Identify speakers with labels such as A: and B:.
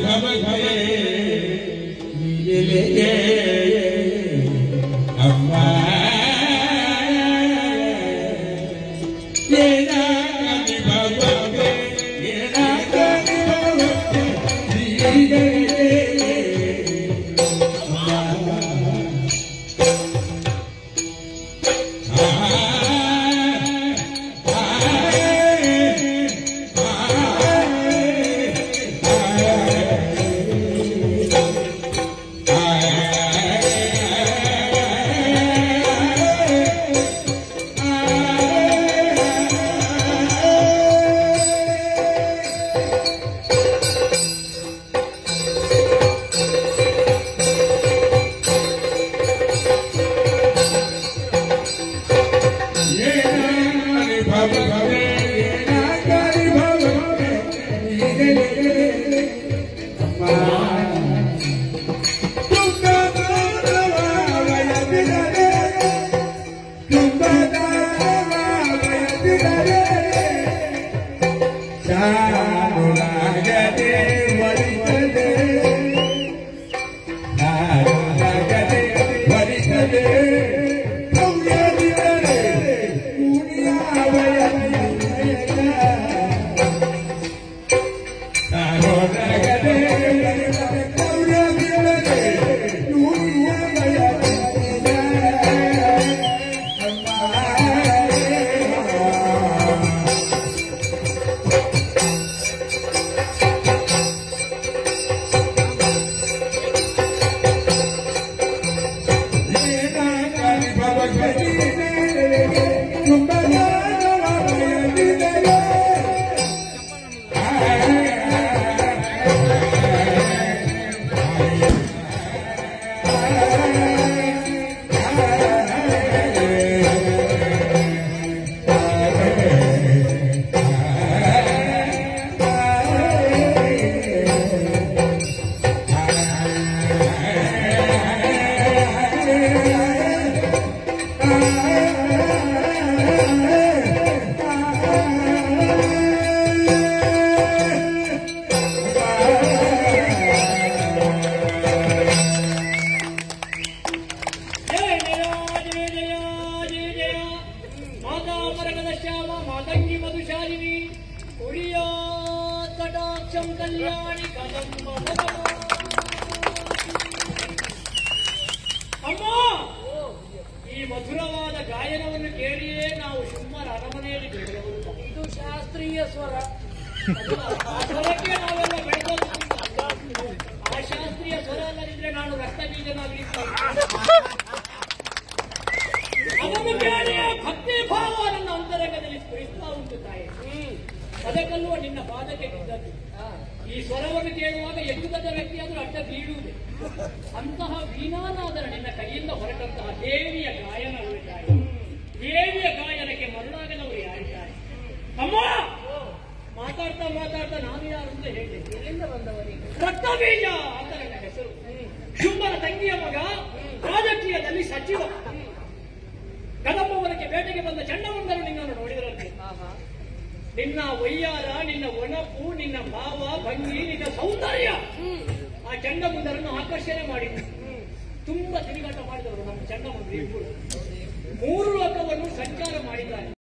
A: ભવ ભવ yeah. ಮಾತಂಗಿ ಮಧುಶಾಲಿನಿ ಉಳಿಯ ಕಟಾಕ್ಷಂ ಕಲ್ಯಾಣಿ ಕದಂಬ. ಅಮ್ಮ ಈ ಮಧುರವಾದ ಗಾಯನವನ್ನು ಕೇಳಿಯೇ ನಾವು ಸುಮ್ಮರ ಅರಮನೆಯಲ್ಲಿ ಬೆಳೆದವರು ಇದು ಶಾಸ್ತ್ರೀಯ ಸ್ವರ. ಆ ಸ್ವರಕ್ಕೆ ನಾವೆಲ್ಲ ಬೆಳೆದವರು ಆ ಶಾಸ್ತ್ರೀಯ ಸ್ವರ ಅಲ್ಲದಿದ್ರೆ ನಾನು ರಕ್ತ ಬೀಜನಾಗಲಿಕ್ಕೆ ಉಂಟು ತಾಯಿ. ಅದಕ್ಕಲ್ಲೂ ನಿನ್ನ ಪಾದಕ್ಕೆ ಬಿದ್ದದ್ದು. ಈ ಸ್ವರವನ್ನು ಕೇಳುವಾಗ ಎದ್ದುಗದ ವ್ಯಕ್ತಿಯಾದರೂ ಅಡ್ಡ ಬೀಳುವುದೇ. ಅಂತಹ ವೀಣಾನಾದರ ನಿನ್ನ ಕೈಯಿಂದ ಹೊರಟಂತಹ ದೇವಿಯ ಗಾಯನ ತಾಯಿ ದೇವಿಯ ಗಾಯನಕ್ಕೆ ಮರುಳಾಗದವರು ಯಾರಿದ್ದಾರೆ? ಅಮ್ಮ! ಮಾತಾಡ್ತಾ ಮಾತಾಡ್ತಾ ನಾನು ಯಾರು ಅಂತ ಹೇಳಿ. ಎಲ್ಲಿಂದ ಬಂದವರಿಗೆ ರಕ್ತ ಬೀಜ ಅಂತ ನನ್ನ ಹೆಸರು. ಶುಂಭನ ತಂಗಿಯ ಮಗ ರಾಜಕೀಯದಲ್ಲಿ ಸಚಿವ. ನಿನ್ನ ವಯ್ಯಾರ ನಿನ್ನ ಒಣಪು ನಿನ್ನ ಭಾವ ಭಂಗಿ ನಿನ್ನ ಸೌಂದರ್ಯ. ಆ ಚಂಡಮುಂದರನ್ನು ಆಕರ್ಷಣೆ ಮಾಡಿದ್ರು. ತುಂಬಾ ತಿರುಗಾಟ ಮಾಡಿದವರು ನಮ್ಮ ಇಬ್ಬರು. ಮೂರು ಲೋಕವನ್ನು ಸಂಚಾರ ಮಾಡಿದ್ದಾರೆ.